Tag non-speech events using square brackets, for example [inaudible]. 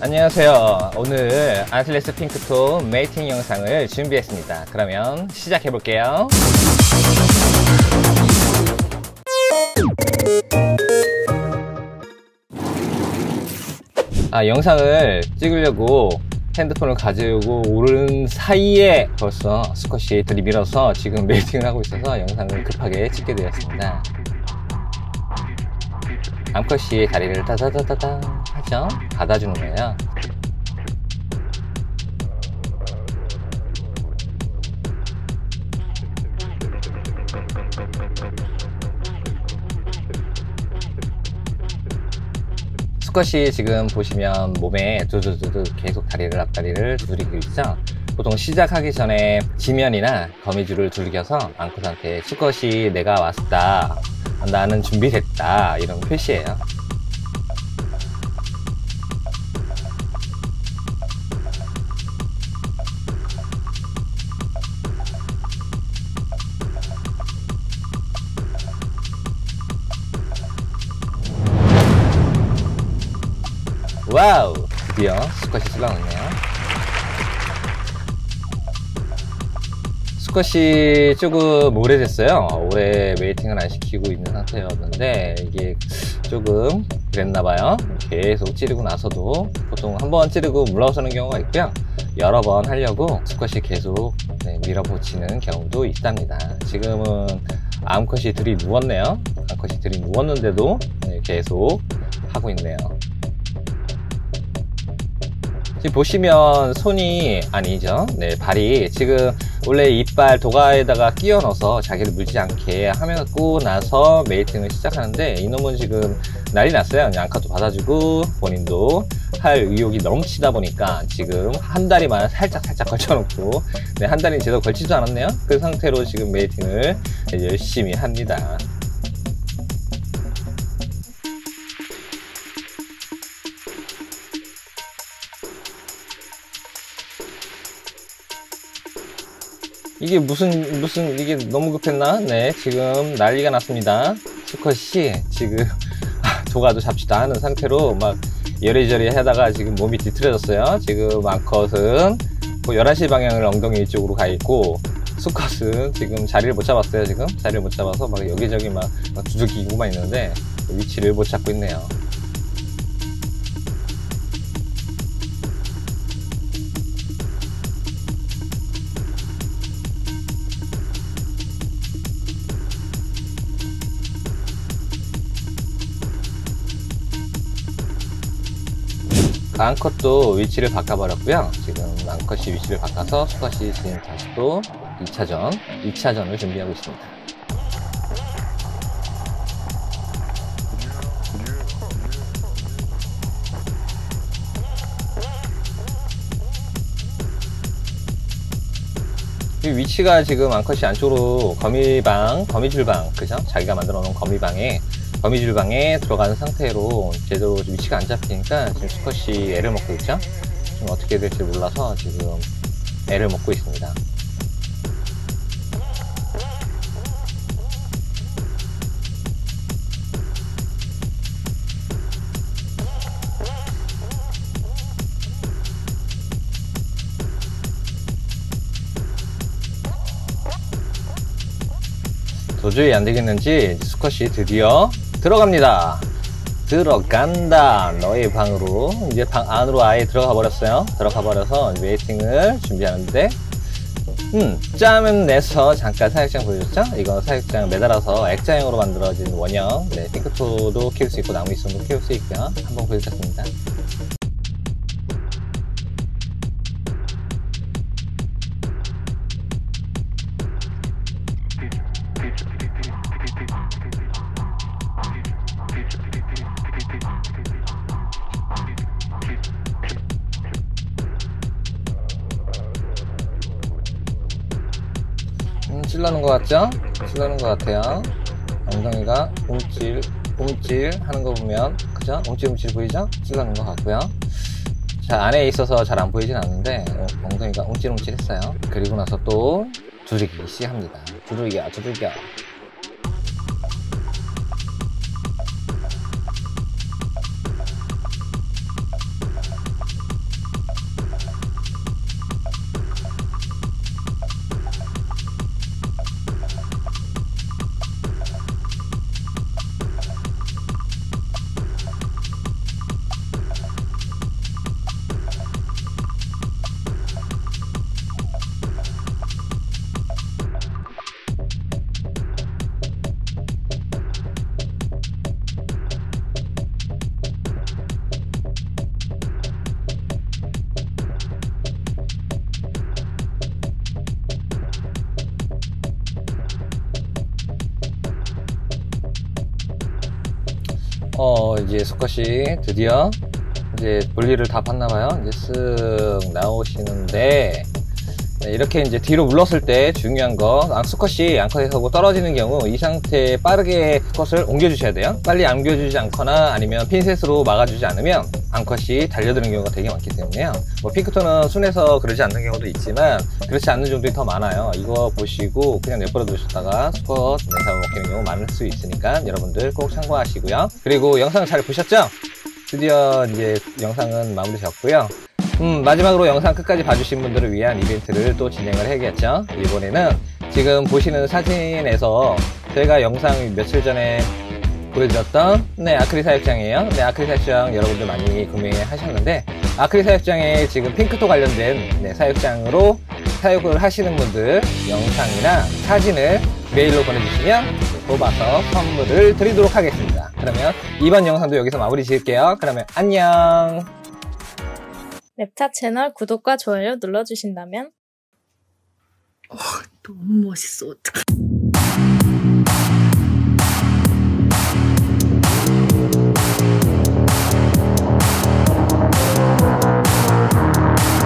안녕하세요. 오늘 Antilles pinktoe mating 영상을 준비했습니다. 그러면 시작해 볼게요. 아, 영상을 찍으려고 핸드폰을 가지고 오는 사이에 벌써 수컷이 들이밀어서 지금 mating을 하고 있어서 영상을 급하게 찍게 되었습니다. 암컷이 다리를 따다다다다 하죠? 받아주는 거예요. 스쿼시 지금 보시면 몸에 두두두두 계속 다리를 앞다리를 두드리고 있죠. 보통 시작하기 전에 지면이나 거미줄을 두들겨서 앙컷한테 스쿼시 내가 왔다. 나는 준비됐다. 이런 표시예요. 와우! 드디어 스쿼시 슬라우네요. 수컷이 조금 오래됐어요. 오래 mating을 안 시키고 있는 상태였는데 이게 조금 그랬나봐요. 계속 찌르고 나서도 보통 한 번 찌르고 물러서는 경우가 있고요. 여러 번 하려고 수컷이 계속 네, 밀어붙이는 경우도 있답니다. 지금은 암컷이 드러누웠네요. 암컷이 드러누웠는데도 네, 계속 하고 있네요. 지금 보시면 손이 아니죠. 네 발이 지금 원래 이빨 도가에다가 끼워 넣어서 자기를 물지 않게 하고 나서 메이팅을 시작하는데 이놈은 지금 난리 났어요. 양카도 받아주고 본인도 할 의욕이 넘치다 보니까 지금 한 다리만 살짝 살짝 [laughs] 걸쳐놓고 네, 한 다리 제대로 걸치지도 않았네요. 그 상태로 지금 메이팅을 열심히 합니다 이게 무슨 무슨 이게 너무 급했나? 네 지금 난리가 났습니다. 수컷이 지금 [laughs] 조가도 잡지도 않은 상태로 막 여리저리 하다가 지금 몸이 뒤틀어졌어요. 지금 암컷은 뭐 11시 방향을 엉덩이 쪽으로 가 있고 수컷은 지금 자리를 못 잡았어요 지금. 자리를 못 잡아서 막 여기저기 막, 막 두들기고만 있는데 위치를 못 잡고 있네요 앙컷도 위치를 바꿔버렸고요. 지금 앙컷이 위치를 바꿔서 수컷이 지금 다시 또 2차전, 2차전을 준비하고 있습니다. 이 위치가 지금 앙컷이 안쪽으로 거미방, 거미줄방, 그죠? 자기가 만들어 놓은 거미방에 거미줄방에 들어간 상태로 제대로 위치가 안 잡히니까 지금 수컷이 애를 먹고 있죠? 좀 어떻게 될지 몰라서 지금 애를 먹고 있습니다. 도저히 안 되겠는지 수컷이 드디어 들어갑니다. 들어간다. 너의 방으로. 이제 방 안으로 아예 들어가 버렸어요. 들어가 버려서 mating을 준비하는데, 음, 짬을 내서 잠깐 사육장 보여줬죠? 이거 사육장 매달아서 액자형으로 만들어진 원형. 네, pinktoe도 키울 수 있고, 나무위성도 키울 수 있고요. 한번 보여드렸습니다. 찔러는 것 같죠? 찔러는 것 같아요. 엉덩이가 움찔, 움찔 하는 거 보면, 그죠? 움찔, 움찔 보이죠? 찔러는 것 같고요. 자, 안에 있어서 잘 안 보이진 않는데, 어, 엉덩이가 움찔, 움찔 했어요. 그리고 나서 또 두들기기 시작합니다. 두들겨, 두들겨. 어, 이제 수컷이 드디어 이제 볼일을 다 봤나봐요. 이제 쓱 나오시는데, 네, 이렇게 이제 뒤로 물렀을 때 중요한 거, 아, 수컷이 앙컷에서 뭐 떨어지는 경우 이 상태에 빠르게 수컷을 옮겨주셔야 돼요. 빨리 옮겨주지 않거나 아니면 핀셋으로 막아주지 않으면 앙컷이 달려드는 경우가 되게 많기 때문에요. 뭐 핑크톤은 순해서 그러지 않는 경우도 있지만 그렇지 않는 종들이 더 많아요. 이거 보시고 그냥 내버려 두셨다가 수컷 내사 먹히는 경우 많을 수 있으니까 여러분들 꼭 참고하시고요. 그리고 영상 잘 보셨죠? 드디어 이제 영상은 마무리 졌고요. 음, 마지막으로 영상 끝까지 봐주신 분들을 위한 이벤트를 또 진행을 해야겠죠. 이번에는 지금 보시는 사진에서 저희가 영상 며칠 전에 보여드렸던 네 아크릴 사육장이에요. 네 아크릴 사육장 여러분들 많이 구매하셨는데 아크릴 사육장에 지금 핑크토 관련된 네, 사육장으로 사육을 하시는 분들 영상이나 사진을 메일로 보내주시면 뽑아서 선물을 드리도록 하겠습니다. 그러면 이번 영상도 여기서 마무리 지을게요. 그러면 안녕. 랩차 채널 구독과 좋아요 눌러주신다면 너무 멋있어. 어떡해.